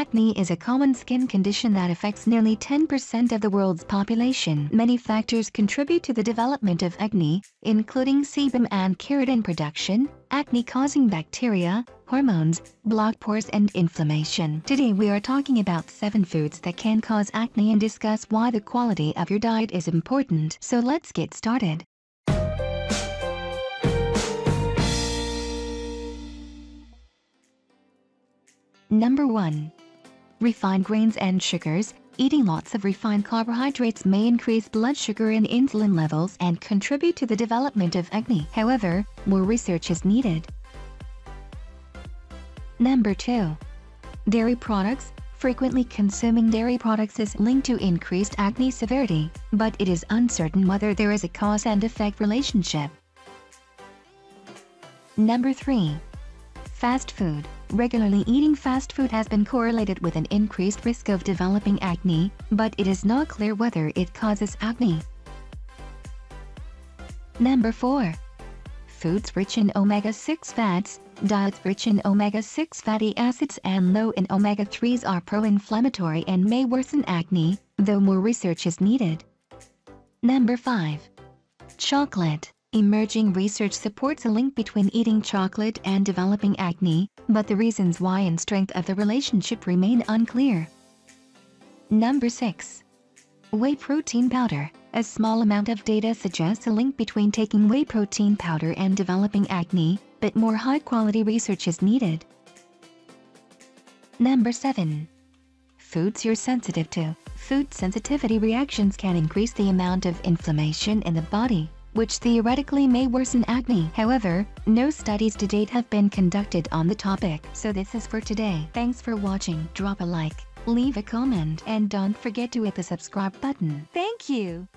Acne is a common skin condition that affects nearly 10% of the world's population. Many factors contribute to the development of acne, including sebum and keratin production, acne-causing bacteria, hormones, blocked pores and inflammation. Today we are talking about 7 foods that can cause acne and discuss why the quality of your diet is important. So let's get started. Number 1. Refined grains and sugars. Eating lots of refined carbohydrates may increase blood sugar and insulin levels and contribute to the development of acne. However, more research is needed. Number 2. Dairy products. Frequently consuming dairy products is linked to increased acne severity, but it is uncertain whether there is a cause and effect relationship. Number 3. Fast food. Regularly eating fast food has been correlated with an increased risk of developing acne, but it is not clear whether it causes acne. Number 4. Foods rich in omega-6 fats. Diets rich in omega-6 fatty acids and low in omega-3s are pro-inflammatory and may worsen acne, though more research is needed. Number 5. Chocolate. Emerging research supports a link between eating chocolate and developing acne, but the reasons why and strength of the relationship remain unclear. Number 6. Whey protein powder. A small amount of data suggests a link between taking whey protein powder and developing acne, but more high-quality research is needed. Number 7. Foods you're sensitive to. Food sensitivity reactions can increase the amount of inflammation in the body, which theoretically may worsen acne. However, no studies to date have been conducted on the topic. So this is for today. Thanks for watching. Drop a like, leave a comment, and don't forget to hit the subscribe button. Thank you!